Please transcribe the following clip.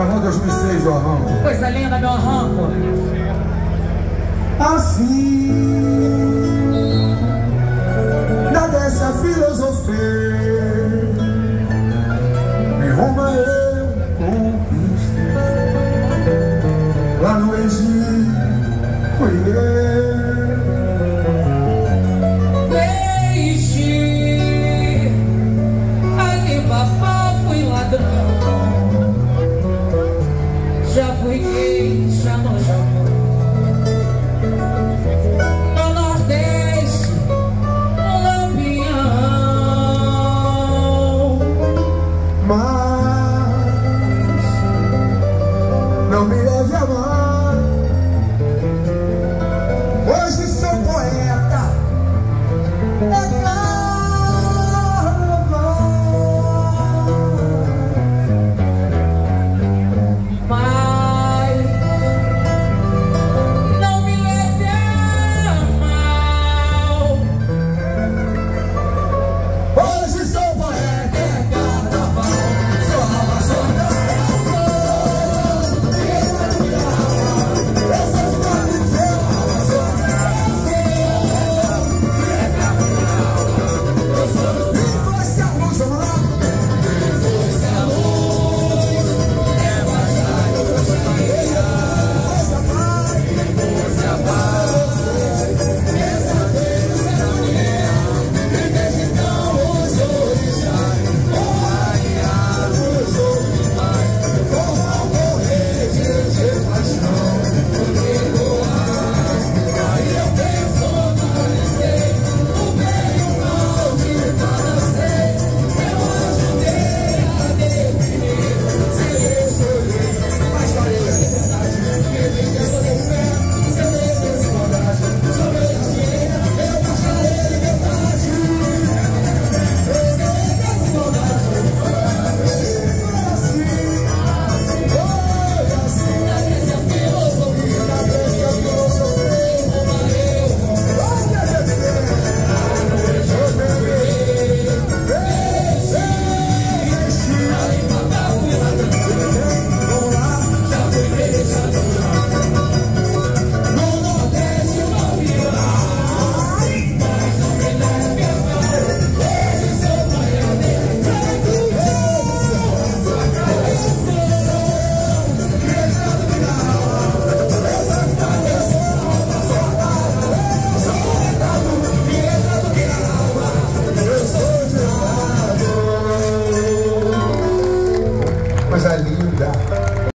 Caravão 2006 o Arranco. Coisa linda, meu Arranco. Assim, da dessa filosofia, me rouba eu conquistei. Lá no Egito, fui eu.